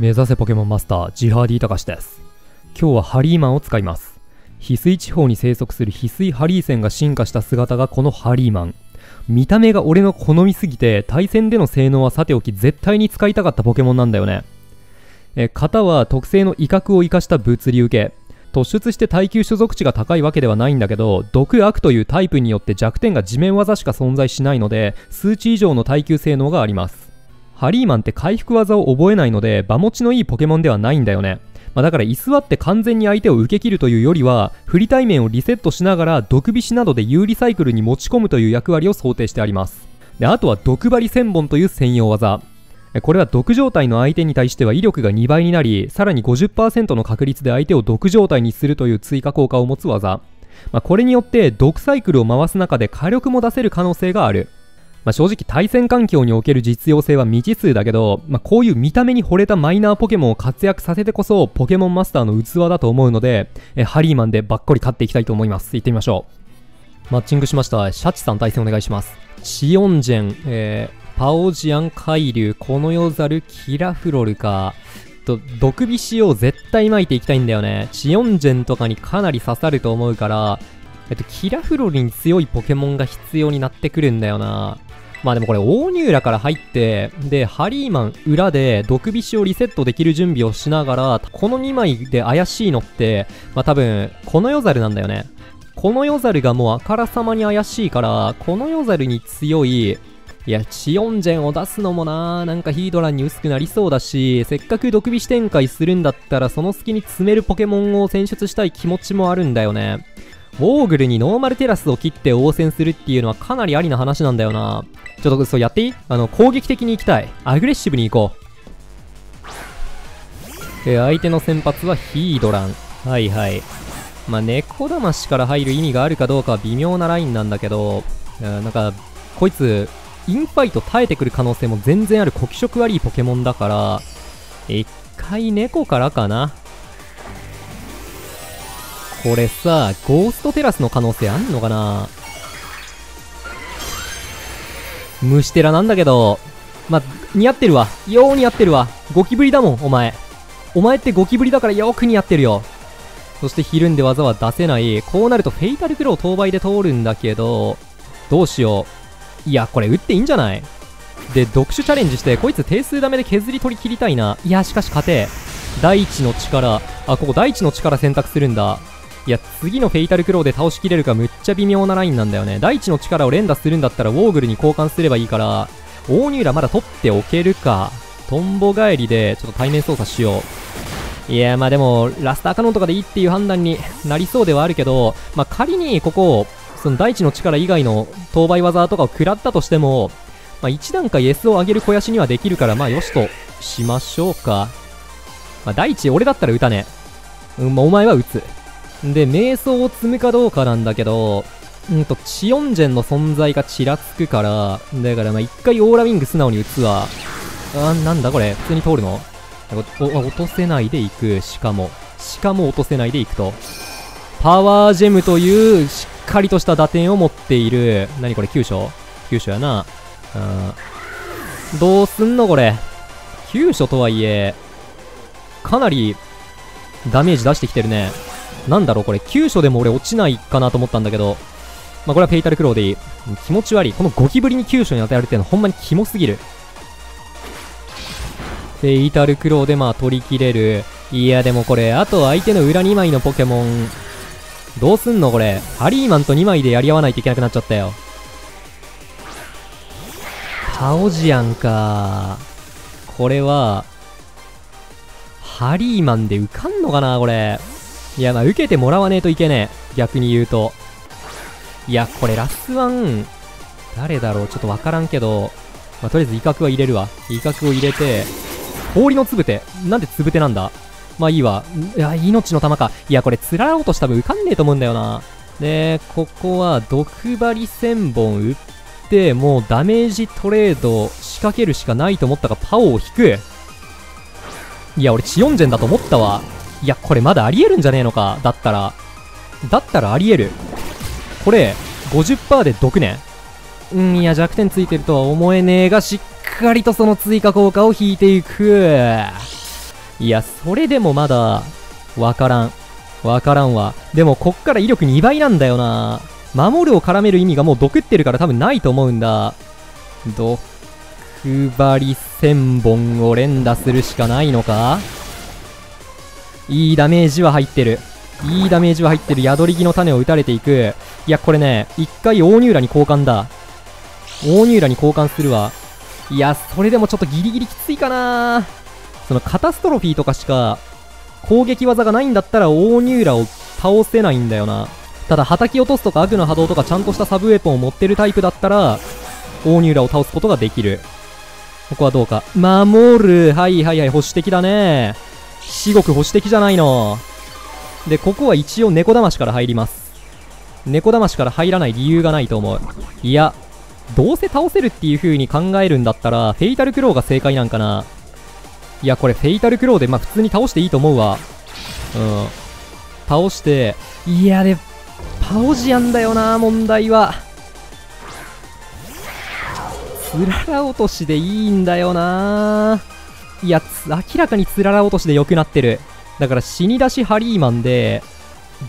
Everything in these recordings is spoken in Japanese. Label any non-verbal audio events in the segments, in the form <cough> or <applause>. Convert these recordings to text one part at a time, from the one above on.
目指せポケモンマスター、ジハーディータカシです。今日はハリーマンを使います。翡翠地方に生息する翡翠ハリーセンが進化した姿がこのハリーマン。見た目が俺の好みすぎて、対戦での性能はさておき絶対に使いたかったポケモンなんだよね。え型は特性の威嚇を生かした物理受け。突出して耐久所属値が高いわけではないんだけど、毒悪というタイプによって弱点が地面技しか存在しないので、数値以上の耐久性能があります。ハリーマンって回復技を覚えないので、場持ちのいいポケモンではないんだよね。まあ、だから居座って完全に相手を受け切るというよりは、振り対面をリセットしながら毒菱などで有利サイクルに持ち込むという役割を想定してあります。で、あとは毒針1000本という専用技。これは毒状態の相手に対しては威力が2倍になり、さらに50%の確率で相手を毒状態にするという追加効果を持つ技。まあ、これによって毒サイクルを回す中で火力も出せる可能性がある。まあ、正直対戦環境における実用性は未知数だけど、まあ、こういう見た目に惚れたマイナーポケモンを活躍させてこそポケモンマスターの器だと思うのでえハリーマンでばっこり勝っていきたいと思います。行ってみましょう。マッチングしました。シャチさん対戦お願いします。チオンジェン、えーパオジアン海流この世ザルキラフロルか。と毒菱を絶対撒いていきたいんだよね。チオンジェンとかにかなり刺さると思うからえっと、キラフロルに強いポケモンが必要になってくるんだよな。まあでもこれ、オーニューラから入って、で、ハリーマン裏で毒菱をリセットできる準備をしながら、この2枚で怪しいのって、まあ多分、この世ザルなんだよね。この世ザルがもうあからさまに怪しいから、この世ザルに強い、いや、チオンジェンを出すのもななんかヒードランに薄くなりそうだし、せっかく毒菱展開するんだったら、その隙に詰めるポケモンを選出したい気持ちもあるんだよね。ウォーグルにノーマルテラスを切って応戦するっていうのはかなりありな話なんだよな。ちょっとそうやっていい？あの、攻撃的に行きたい。アグレッシブに行こう。え相手の先発はヒードラン。はいはい。まあ、猫魂から入る意味があるかどうかは微妙なラインなんだけど、うんなんか、こいつ、インファイト耐えてくる可能性も全然ある黒色悪いポケモンだから、一回猫からかな。これさ、ゴーストテラスの可能性あんのかな？虫テラなんだけど、ま、似合ってるわ。よう似合ってるわ。ゴキブリだもん、お前。お前ってゴキブリだからよく似合ってるよ。そしてひるんで技は出せない。こうなるとフェイタルクロー当倍で通るんだけど、どうしよう。いや、これ打っていいんじゃない？で、読書チャレンジして、こいつ定数ダメで削り取り切りたいな。いや、しかし勝て。大地の力。あ、ここ大地の力選択するんだ。いや、次のフェイタルクローで倒しきれるかむっちゃ微妙なラインなんだよね。大地の力を連打するんだったらウォーグルに交換すればいいから、オーニューラまだ取っておけるか。トンボ帰りでちょっと対面操作しよう。いや、まあでも、ラスターカノンとかでいいっていう判断になりそうではあるけど、まあ仮にここ、その大地の力以外の当倍技とかを食らったとしても、まあ一段階 S を上げる肥やしにはできるから、まあよしとしましょうか。まあ大地、俺だったら打たね。うん、まあお前は打つ。で、瞑想を積むかどうかなんだけど、うんと、チオンジェンの存在がちらつくから、だからまあ一回オーラウィング素直に打つわ。あ、なんだこれ、普通に通るの？お落とせないでいく、しかも。しかも落とせないでいくと。パワージェムというしっかりとした打点を持っている。何これ、急所急所やな。うん。どうすんのこれ？急所とはいえ、かなりダメージ出してきてるね。なんだろうこれ、急所でも俺落ちないかなと思ったんだけど、まあ、これはペイタルクローでいい。気持ち悪い。このゴキブリに急所に与えられてるのほんまにキモすぎる。ペイタルクローでまあ取り切れる。いやでもこれ、あと相手の裏2枚のポケモン、どうすんのこれ？ハリーマンと2枚でやり合わないといけなくなっちゃったよ。パオジアンか。これは、ハリーマンで受かんのかなこれ？いや、まあ、受けてもらわねえといけねえ。逆に言うと。いや、これラスワン、誰だろう？ちょっとわからんけど、まあ、とりあえず威嚇は入れるわ。威嚇を入れて、氷のつぶて。なんでつぶてなんだ？まあいいわ。いや、命の玉か。いや、これ、つらら落とした分受かんねえと思うんだよな。で、ここは、毒針1000本打って、もうダメージトレード仕掛けるしかないと思ったが、パオを引く。いや、俺、チヨンジェンだと思ったわ。いや、これまだありえるんじゃねえのか。だったら。だったらありえる。これ、50%で毒ね。うん、いや、弱点ついてるとは思えねえが、しっかりとその追加効果を引いていく。いや、それでもまだ、わからん。わからんわ。でも、こっから威力2倍なんだよな。守るを絡める意味がもう毒ってるから多分ないと思うんだ。毒張り1000本を連打するしかないのか？いいダメージは入ってる。いいダメージは入ってる。宿り木の種を打たれていく。いや、これね、一回大ニューラに交換だ。大ニューラに交換するわ。いや、それでもちょっとギリギリきついかなそのカタストロフィーとかしか攻撃技がないんだったら大ニューラを倒せないんだよな。ただ、叩き落とすとか悪の波動とかちゃんとしたサブウェポンを持ってるタイプだったら、大ニューラを倒すことができる。ここはどうか。守る。はいはいはい、保守的だね。至極保守的じゃないの。で、ここは一応猫騙しから入ります。猫騙しから入らない理由がないと思う。いや、どうせ倒せるっていう風に考えるんだったら、フェイタルクローが正解なんかな。いや、これフェイタルクローで、まあ普通に倒していいと思うわ。うん。倒して、いやで、パオジアンだよな、問題は。つらら落としでいいんだよないや、明らかにつらら落としで良くなってる。だから死に出しハリーマンで、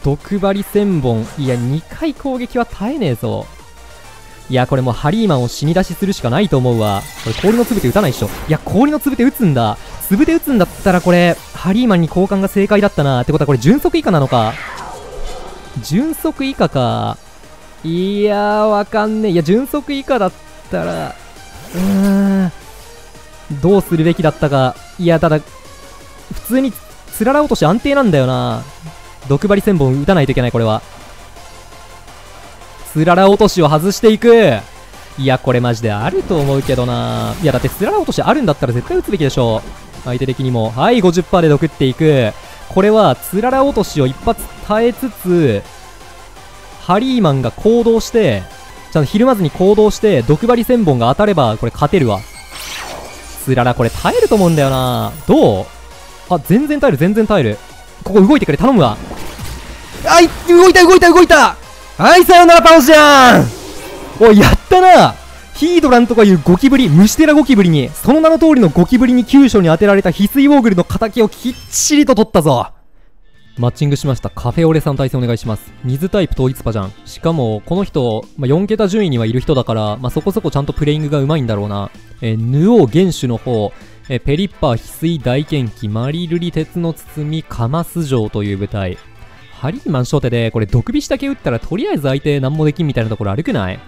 毒針1000本。いや、2回攻撃は耐えねえぞ。いや、これもうハリーマンを死に出しするしかないと思うわ。これ氷の粒で打たないっしょ。いや、氷の粒で打つんだ。粒で打つんだったらこれ、ハリーマンに交換が正解だったな。ってことはこれ純速以下なのか。純速以下か。いやー、わかんねえ。いや、純速以下だったら、うーん。どうするべきだったか。いや、ただ、普通に、つらら落とし安定なんだよな。毒針1000本打たないといけない、これは。つらら落としを外していく。いや、これマジであると思うけどな。いや、だってつらら落としあるんだったら絶対打つべきでしょう。相手的にも。はい、50%で毒っていく。これは、つらら落としを一発耐えつつ、ハリーマンが行動して、ちゃんとひるまずに行動して、毒針1000本が当たれば、これ勝てるわ。つらら、これ耐えると思うんだよな。どう？あ、全然耐える、全然耐える。ここ動いてくれ、頼むわ。あい、動いた、動いた、動いたはい、さよならパオじゃんおい、やったなヒードランとかいうゴキブリ、虫テラゴキブリに、その名の通りのゴキブリに急所に当てられた翡翠ウォーグルの仇をきっちりと取ったぞマッチングしました。カフェオレさん対戦お願いします。水タイプ統一パじゃん。しかも、この人、まあ、4桁順位にはいる人だから、まあ、そこそこちゃんとプレイングが上手いんだろうな。えー、ヌオー原種の方、えー、ペリッパー翡翠大剣気、マリルリ鉄の包み、カマス城という部隊。ハリーマン初手で、これ毒火しだけ打ったらとりあえず相手何もできんみたいなところ悪くない？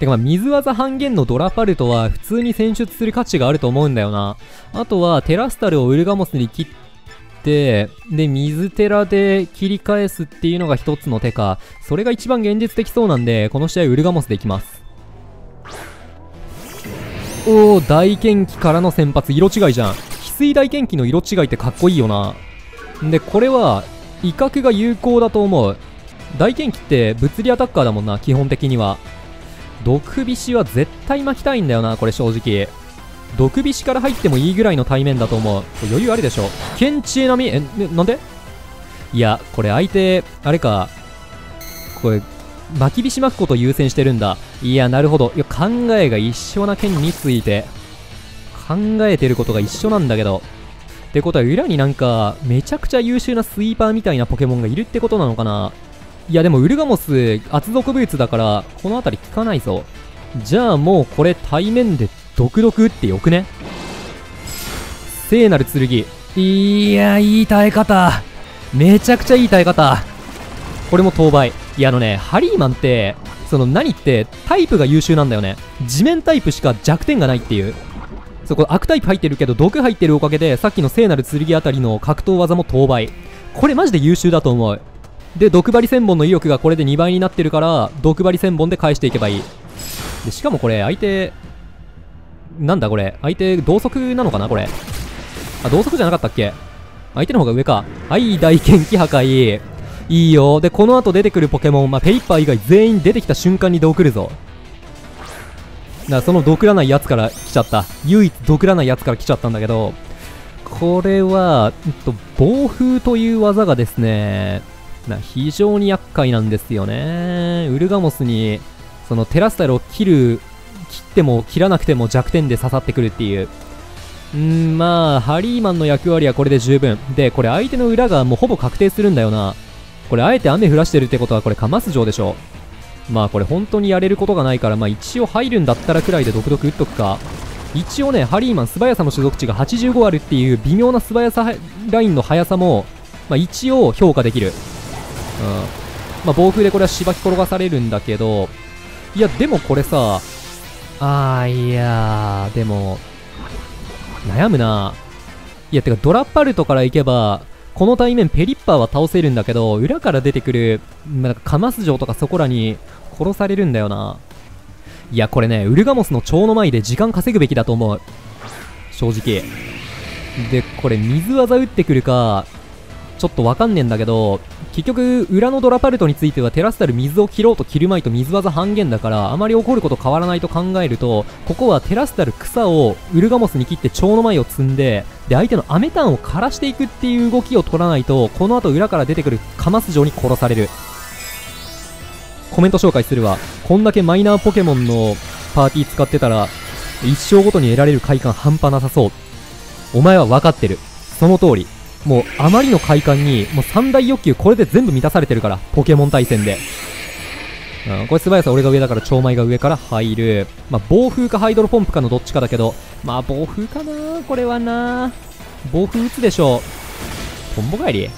てかまあ水技半減のドラパルトは普通に選出する価値があると思うんだよな。あとはテラスタルをウルガモスに切ってて、で、水テラで切り返すっていうのが一つの手か。それが一番現実的そうなんで、この試合ウルガモスでいきます。おー、大剣気からの先発、色違いじゃん。翡翠大剣気の色違いってかっこいいよな。で、これは、威嚇が有効だと思う。大剣気って物理アタッカーだもんな、基本的には。毒菱は絶対巻きたいんだよな、これ正直。毒菱から入ってもいいぐらいの対面だと思う。余裕あるでしょ。ケンチエ並み？え、ね、なんで？いや、これ相手、あれか。これ、巻き菱巻くこと優先してるんだ。いや、なるほど。いや、考えが一緒な剣について。考えてることが一緒なんだけど。ってことは裏になんか、めちゃくちゃ優秀なスイーパーみたいなポケモンがいるってことなのかないやでもウルガモス厚底ブーツだからこの辺り効かないぞじゃあもうこれ対面で毒々打ってよくね？聖なる剣。いやいい耐え方。めちゃくちゃいい耐え方。これも当倍。いやあのねハリーマンってその何ってタイプが優秀なんだよね。地面タイプしか弱点がないっていう。そこ悪タイプ入ってるけど毒入ってるおかげでさっきの聖なる剣あたりの格闘技も当倍。これマジで優秀だと思う。で毒針1000本の威力がこれで2倍になってるから毒針1000本で返していけばいい。でしかもこれ相手なんだこれ？相手同速なのかなこれ？あ同速じゃなかったっけ？相手の方が上か。はい大剣気破壊。いいよ。でこの後出てくるポケモン、まあ、ペイッパー以外全員出てきた瞬間に毒るぞ。だその毒らないやつから来ちゃった。唯一毒らないやつから来ちゃったんだけど。これは、えっと、暴風という技がですねな非常に厄介なんですよね。ウルガモスに、そのテラスタイルを切る、切っても切らなくても弱点で刺さってくるっていう。んまあハリーマンの役割はこれで十分。でこれ相手の裏がもうほぼ確定するんだよな。これあえて雨降らしてるってことはこれかます城でしょ。まあこれ本当にやれることがないからまあ一応入るんだったらくらいで独特打っとくか。一応ねハリーマン素早さの所属値が85あるっていう微妙な素早さラインの速さも、まあ、一応評価できる。うん。まあ暴風でこれはしばき転がされるんだけど。いやでもこれさあーいやーでも悩むな。いやてかドラッパルトから行けばこの対面ペリッパーは倒せるんだけど裏から出てくる、まあ、カマス城とかそこらに殺されるんだよな。いやこれねウルガモスの蝶の前で時間稼ぐべきだと思う。正直。でこれ水技打ってくるかちょっとわかんねえんだけど結局裏のドラパルトについてはテラスタル水を切ろうと切るまいと水技半減だからあまり起こること変わらないと考えるとここはテラスタル草をウルガモスに切って蝶の前を積んでで相手のアメタンを枯らしていくっていう動きを取らないとこの後裏から出てくるカマス城に殺される。コメント紹介するわ。こんだけマイナーポケモンのパーティー使ってたら一生ごとに得られる快感半端なさそう。お前は分かってる。その通り。もうあまりの快感にもう三大欲求これで全部満たされてるからポケモン対戦でうん、これ素早さ俺が上だから超米が上から入る。まあ、暴風かハイドロポンプかのどっちかだけど、まあ、暴風かなこれはな暴風打つでしょう。トンボ帰り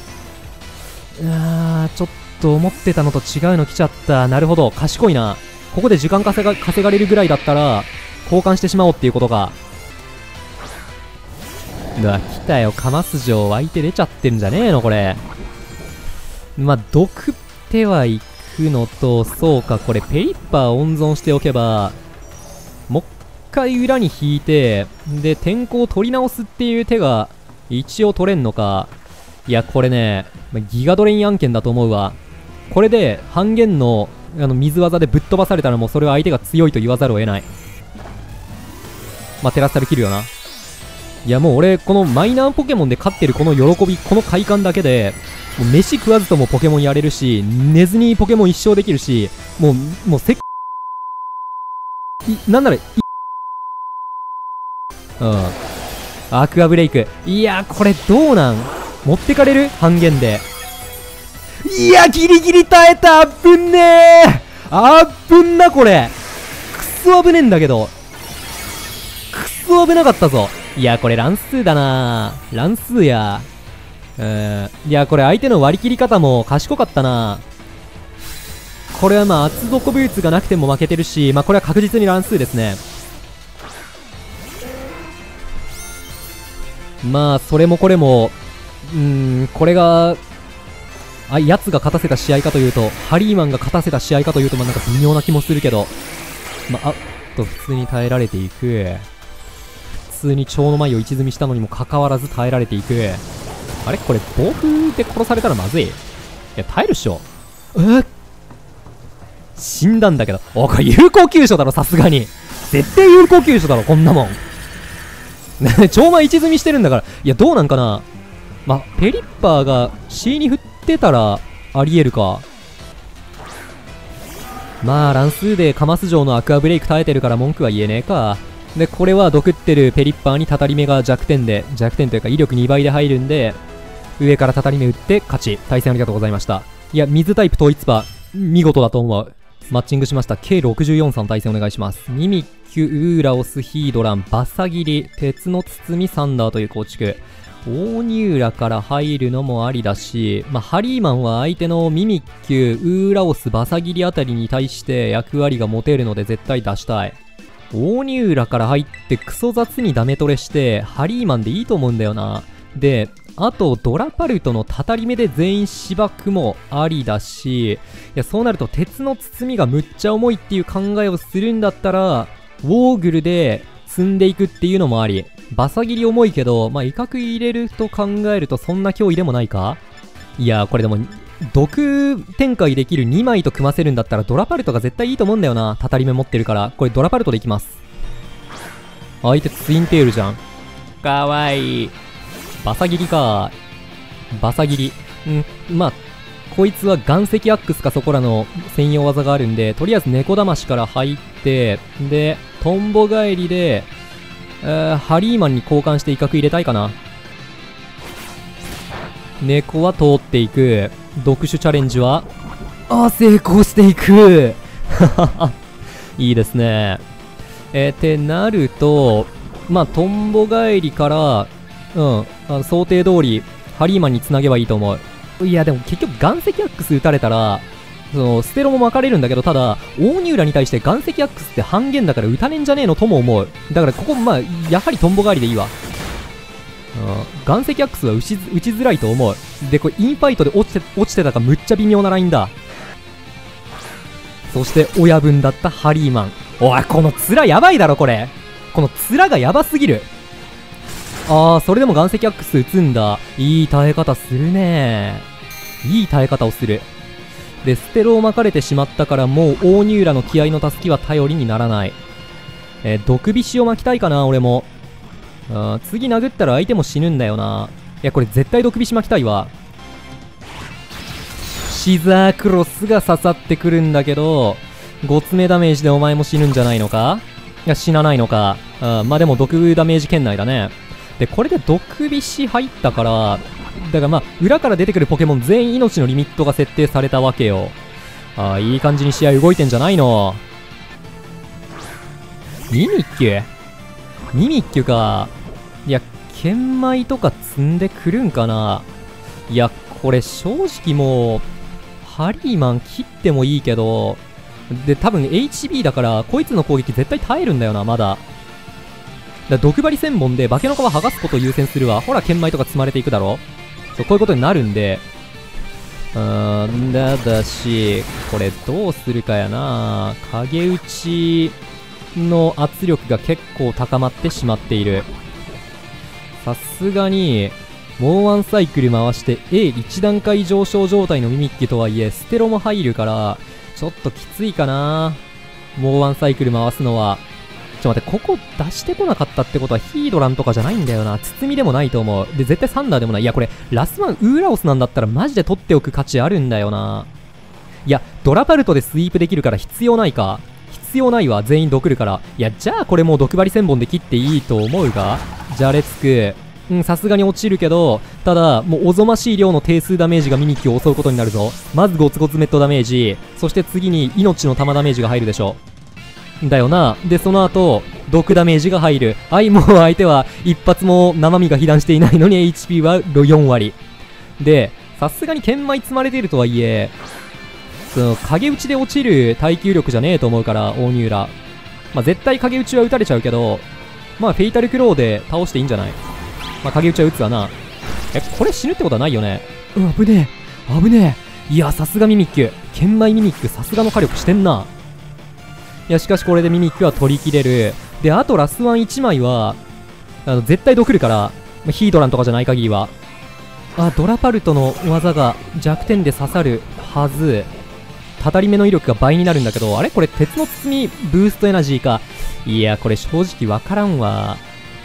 あー、ちょっと思ってたのと違うの来ちゃった。なるほど、賢いな。ここで時間稼が稼がれるぐらいだったら、交換してしまおうっていうことか。うわ、来たよ。かます城湧いて出ちゃってんじゃねえの、これ。まあ、毒ってはいくのと、そうか、これ、ペリッパー温存しておけば、もう一回裏に引いて、で、天候を取り直すっていう手が、一応取れんのか。いや、これね、ギガドレイン案件だと思うわ。これで、半減の、あの、水技でぶっ飛ばされたらもうそれは相手が強いと言わざるを得ない。まあ、テラスタル切るよな。いやもう俺、このマイナーポケモンで勝ってるこの喜び、この快感だけで、もう飯食わずともポケモンやれるし、寝ずにポケモン一生できるし、もう、もうせっ、なんなら、うん。アクアブレイク。いやこれどうなん？持ってかれる？半減で。いや、ギリギリ耐えたあっぶんねーあっぶんな、これくそ危ねえんだけど。くそ危なかったぞ。いや、これ乱数だな乱数や。うん。いや、これ相手の割り切り方も賢かったなこれはまあ厚底ブーツがなくても負けてるし、まあこれは確実に乱数ですね。まあ、それもこれも、うん、これが、あ、やつが勝たせた試合かというと、ハリーマンが勝たせた試合かというと、まあなんか微妙な気もするけど、まあ、あっと普通に耐えられていく。通に蝶の舞を一積みしたのにもかかわらず耐えられていく。あれ？これ暴風で殺されたらまずいいや、耐えるっしょ。え？死んだんだけど。お、これ有効急所だろ、さすがに。絶対有効急所だろ、こんなもん。ね超前一積みしてるんだから。いや、どうなんかなまあ、ペリッパーが C に振ってたら、ありえるか。まあ、乱数でカマス城のアクアブレイク耐えてるから文句は言えねえか。で、これは毒ってるペリッパーにたたり目が弱点で、弱点というか威力2倍で入るんで、上からたたり目打って勝ち。対戦ありがとうございました。いや、水タイプ統一パー、見事だと思う。マッチングしました。K64 さん対戦お願いします。ミミッキュ、ウーラオス、ヒードラン、バサギリ、鉄の包み、サンダーという構築。大ニューラから入るのもありだし、まあ、ハリーマンは相手のミミッキュ、ウーラオス、バサギリあたりに対して役割が持てるので絶対出したい。大ニューラから入ってクソ雑にダメトレして、ハリーマンでいいと思うんだよな。で、あと、ドラパルトのたたり目で全員芝生もありだし、いや、そうなると鉄の包みがむっちゃ重いっていう考えをするんだったら、ウォーグルで積んでいくっていうのもあり。バサ切り重いけど、まあ、威嚇入れると考えるとそんな脅威でもないか？いやこれでも、毒展開できる2枚と組ませるんだったらドラパルトが絶対いいと思うんだよな。たたり目持ってるから。これドラパルトでいきます。相手ツインテールじゃん。かわいい。バサ切りか。バサ切り。うん、まあ、こいつは岩石アックスかそこらの専用技があるんで、とりあえず猫騙しから入って、で、トンボ返りで、えー、ハリーマンに交換して威嚇入れたいかな。猫は通っていく。読書チャレンジは、あ、成功していく <laughs> いいですね。えー、ってなると、まあ、トンボ帰りから、うん、あ想定通り、ハリーマンにつなげばいいと思う。いや、でも結局、岩石アックス撃たれたら、その、ステロも巻かれるんだけど、ただ、大ニューラに対して岩石アックスって半減だから撃たねんじゃねえのとも思う。だからここ、まあ、やはりトンボ帰りでいいわ。岩石アックスは打ち打ちづらいと思う。で、これインファイトで落ちて、落ちてたかむっちゃ微妙なラインだ。そして親分だったハリーマン。おい、この面やばいだろ、これ。この面がやばすぎる。あー、それでも岩石アックス打つんだ。いい耐え方するねいい耐え方をする。で、ステロを巻かれてしまったからもう大ニューラの気合の助けは頼りにならない。えー、毒菱を巻きたいかな、俺も。あ次殴ったら相手も死ぬんだよな。いや、これ絶対毒菱巻きたいわ。シザークロスが刺さってくるんだけど、5つ目ダメージでお前も死ぬんじゃないのか？いや、死なないのか。あまあでも毒ダメージ圏内だね。で、これで毒菱入ったから、だからまあ、裏から出てくるポケモン全員命のリミットが設定されたわけよ。ああ、いい感じに試合動いてんじゃないの？ミミッキュ？ミミッキュか。いや、研米とか積んでくるんかないや、これ正直もう、ハリーマン切ってもいいけど、で、多分 HB だから、こいつの攻撃絶対耐えるんだよな、まだ。だ毒針1000本で化けの皮剥がすことを優先するわ。ほら、研米とか積まれていくだろそう、こういうことになるんで、うーん、だだし、これどうするかやな影打ちの圧力が結構高まってしまっている。さすがに、もうワンサイクル回して A1 段階上昇状態のミミッキとはいえ、ステロも入るから、ちょっときついかなもうワンサイクル回すのは。ちょっと待って、ここ出してこなかったってことはヒードランとかじゃないんだよな。包みでもないと思う。で、絶対サンダーでもない。いや、これ、ラスワンウーラオスなんだったらマジで取っておく価値あるんだよな。いや、ドラパルトでスイープできるから必要ないか。必要ないわ。全員毒るから。いや、じゃあこれもう毒針1000本で切っていいと思うが。じゃれつく。うん、さすがに落ちるけど、ただ、もうおぞましい量の定数ダメージがミニキを襲うことになるぞ。まずゴツゴツメットダメージ、そして次に命の玉ダメージが入るでしょ。だよな。で、その後、毒ダメージが入る。はい、もう相手は一発も生身が被弾していないのに HP は4割。で、さすがに研米積まれているとはいえ、その、影打ちで落ちる耐久力じゃねえと思うから、大ニューラ。まあ、絶対影打ちは打たれちゃうけど、まあ、フェイタルクローで倒していいんじゃない？まあ、影打ちは打つわな。え、これ死ぬってことはないよね？うん、危ねえ。危ねえ。いや、さすがミミッキュ。剣米ミミッキュ、さすがの火力してんな。いや、しかしこれでミミッキュは取り切れる。で、あとラスワン1枚は、あの、絶対毒るから、ヒードランとかじゃない限りは。あ、ドラパルトの技が弱点で刺さるはず。たたり目の威力が倍になるんだけど、あれ？これ鉄の包みブーストエナジーか。いや、これ正直わからんわ。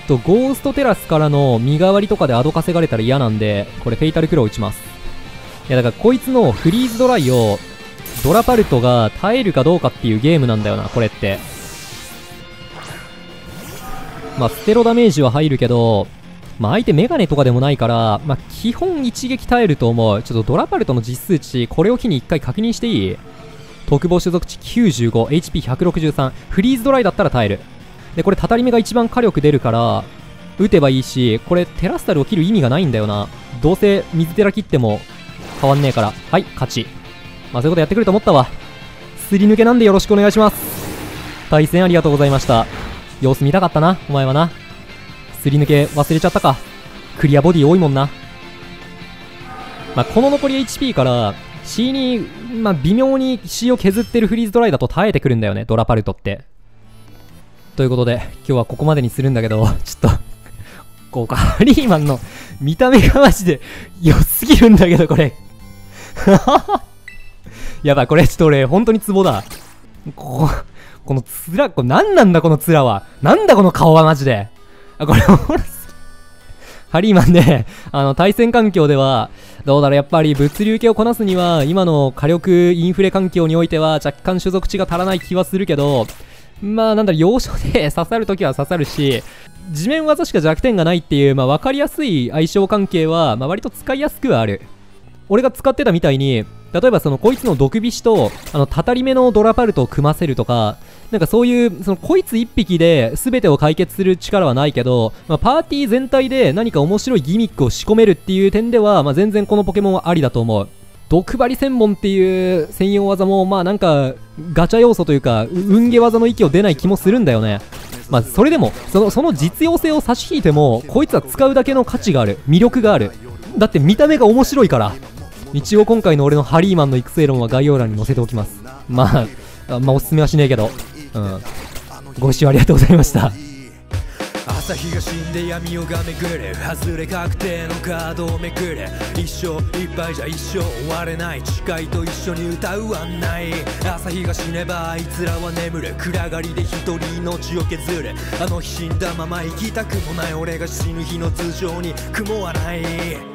と、ゴーストテラスからの身代わりとかでアド稼がれたら嫌なんで、これフェイタルクロー打ちます。いや、だからこいつのフリーズドライを、ドラパルトが耐えるかどうかっていうゲームなんだよな、これって。まあ、ステロダメージは入るけど、まあ、相手メガネとかでもないから、まあ、基本一撃耐えると思う。ちょっとドラパルトの実数値、これを機に一回確認していい？特防所属値95、HP163、フリーズドライだったら耐える。で、これ、たたり目が一番火力出るから、撃てばいいし、これ、テラスタルを切る意味がないんだよな。どうせ、水寺切っても変わんねえから。はい、勝ち。まあ、そういうことやってくると思ったわ。すり抜けなんでよろしくお願いします。対戦ありがとうございました。様子見たかったな、お前はな。すり抜け忘れちゃったか。クリアボディ多いもんな。まあ、この残り HP から C に、まあ、微妙に C を削ってるフリーズドライだと耐えてくるんだよね、ドラパルトって。ということで、今日はここまでにするんだけど、<laughs> ちょっとこう、ハリーマンの見た目がマジで良すぎるんだけど、これ <laughs> やばい、これちょっと俺、本当にツボだ。ここ、この面、これ何なんだこの面は。なんだこの顔はマジで。あ、これ、ハリーマンね、あの、対戦環境では、どうだろう、やっぱり物流系をこなすには、今の火力インフレ環境においては、若干所属値が足らない気はするけど、まあなんだろ要所で刺さるときは刺さるし地面技しか弱点がないっていう、まあ、分かりやすい相性関係は、まあ、割と使いやすくはある。俺が使ってたみたいに例えばそのこいつの毒菱とあのたたり目のドラパルトを組ませるとかなんかそういうそのこいつ1匹で全てを解決する力はないけど、まあ、パーティー全体で何か面白いギミックを仕込めるっていう点では、まあ、全然このポケモンはありだと思う。毒針専門っていう専用技もまあなんかガチャ要素というか運ゲ技の域を出ない気もするんだよね。まあそれでもそのその実用性を差し引いてもこいつは使うだけの価値がある。魅力がある。だって見た目が面白いから。一応今回の俺のハリーマンの育成論は概要欄に載せておきます。まあまあおすすめはしねえけど。うん。ご視聴ありがとうございました。朝日が死んで闇夜がめぐる外れ確定のカードをめくる一生いっぱいじゃ一生終われない誓いと一緒に歌う案内。朝日が死ねばあいつらは眠る。暗がりで一人命を削るあの日死んだまま生きたくもない。俺が死ぬ日の頭上に雲はない